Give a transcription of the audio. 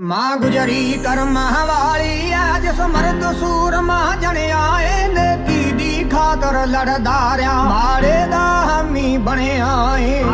ਮਾਂ ਗੁਜਰੀ ਕਰਮਾਂ ਵਾਲੀ ਆ ਜਿਸ ਮਰਦ ਸੂਰਮਾ ਜਣਿਆ ਏ ਨੇਕੀ ਦੀ ਖਾਤਰ ਲੜਦਾ ਰਿਆ? ਮਾੜੇ ਦਾ ਹਾਮੀ ਬਣਿਆ ਏ।